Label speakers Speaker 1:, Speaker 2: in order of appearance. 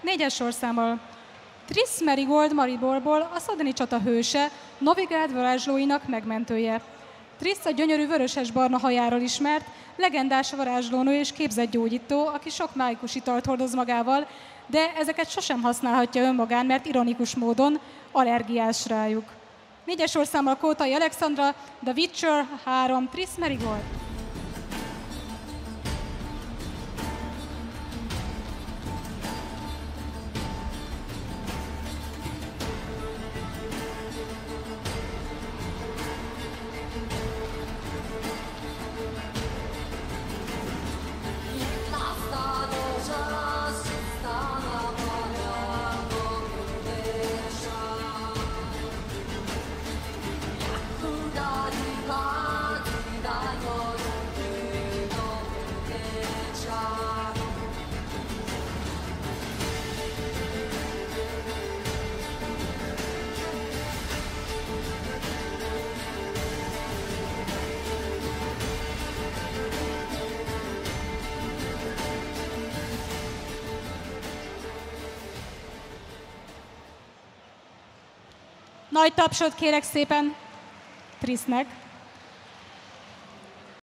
Speaker 1: Négyes sorszámmal Triss Merigold Mariborból a Szadani csata hőse, Novigrád varázslóinak megmentője. Triss a gyönyörű vöröses-barna hajáról ismert, legendás varázslónő és képzett gyógyító, aki sok májkus italt hordoz magával, de ezeket sosem használhatja önmagán, mert ironikus módon allergiás rájuk. Négyes sorszámmal Kótai Alexandra, The Witcher 3, Triss Merigold. Nagy tapsot kérek szépen Trisznek.